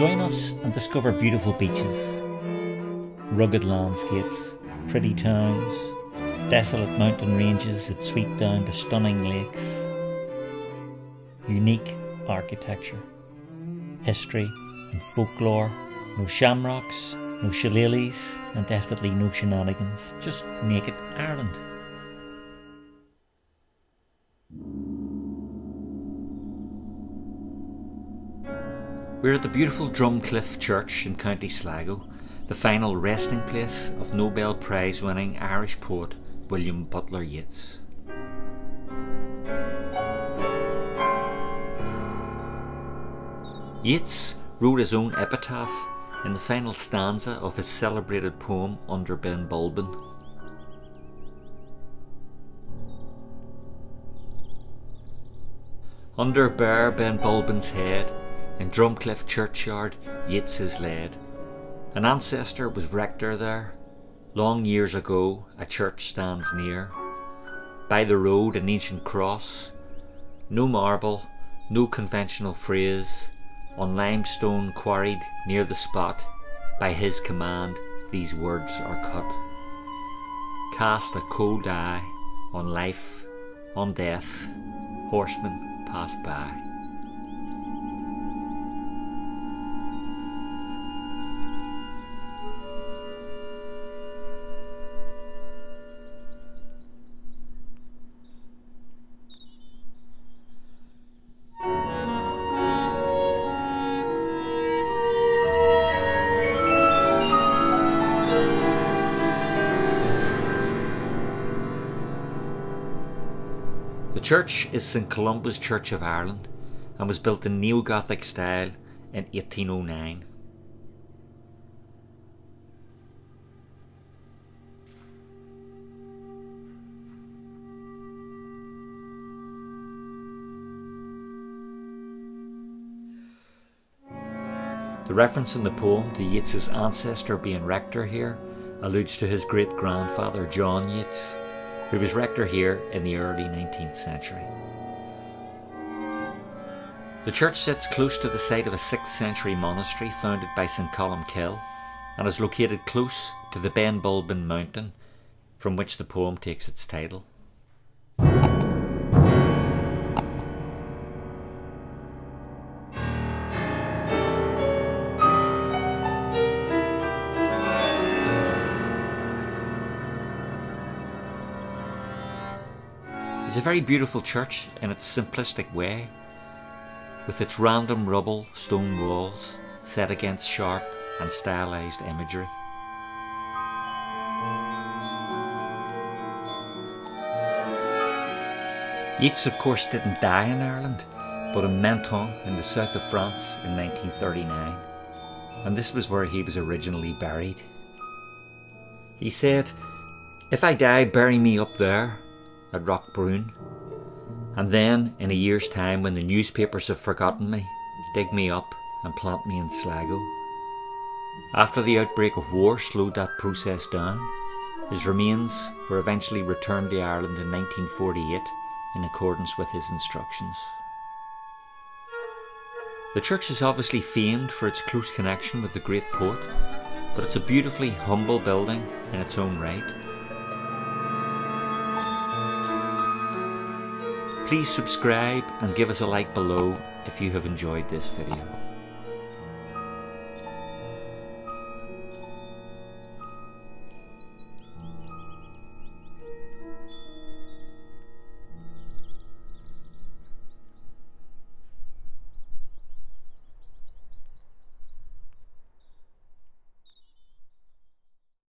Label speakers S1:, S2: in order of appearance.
S1: Join us and discover beautiful beaches, rugged landscapes, pretty towns, desolate mountain ranges that sweep down to stunning lakes, unique architecture, history and folklore, no shamrocks, no shillelaghs, and definitely no shenanigans, just naked Ireland. We're at the beautiful Drumcliff Church in County Sligo, the final resting place of Nobel Prize winning Irish poet William Butler Yeats. Yeats wrote his own epitaph in the final stanza of his celebrated poem Under Benbulben. Under bare Benbulben's head in Drumcliff churchyard, Yeats is laid. An ancestor was rector there. Long years ago, a church stands near. By the road, an ancient cross. No marble, no conventional phrase. On limestone quarried near the spot, by his command, these words are cut. Cast a cold eye on life, on death, horsemen pass by. The church is St Columba's Church of Ireland and was built in Neo Gothic style in 1809. The reference in the poem to Yeats's ancestor being rector here alludes to his great grandfather John Yeats, who was rector here in the early 19th century. The church sits close to the site of a 6th century monastery founded by St Columkill and is located close to the Benbulben mountain from which the poem takes its title. It's a very beautiful church in its simplistic way, with its random rubble stone walls set against sharp and stylized imagery. Yeats, of course, didn't die in Ireland, but in Menton in the south of France in 1939, and this was where he was originally buried. He said, If I die, bury me up there at Roquebrune. And then, in a year's time, when the newspapers have forgotten me, dig me up and plant me in Sligo. After the outbreak of war slowed that process down, his remains were eventually returned to Ireland in 1948 in accordance with his instructions. The church is obviously famed for its close connection with the great poet, but it's a beautifully humble building in its own right. Please subscribe and give us a like below if you have enjoyed this video.